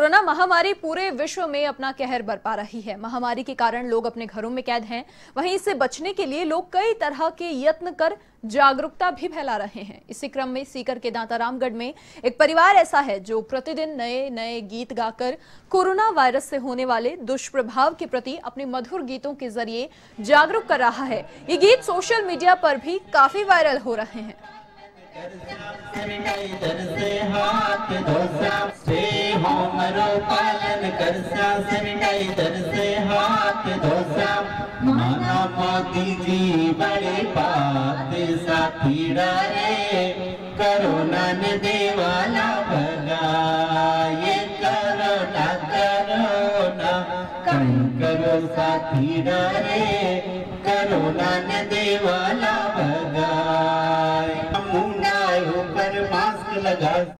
Corona महामारी पूरे विश्व में अपना कहर बरपा रही है। महामारी के कारण लोग अपने घरों में कैद हैं। वहीं इससे बचने के लिए लोग कई तरह के यत्न कर जागरूकता भी फैला रहे हैं। इसी क्रम में सीकर के दांतारामगढ़ में एक परिवार ऐसा है जो प्रतिदिन नए नए गीत गाकर कोरोना वायरस से होने वाले दुष्प्रभाव के प्रति अपने मधुर गीतों के ज़रिए जागरूक कर रहा है। ये गीत सोशल मीडिया पर भी काफ़ी वायरल हो रहे हैं। होमरो पालन करसा सैनिटाइजर से हाथ धोसा। माना मोदी जी बड़े बात साथी डरे करोना ने देवाला भगा ये करोना करोना कहीं करो साथी डरे करोना ने देवाला भगा मुंडा ऊपर मास्क लगा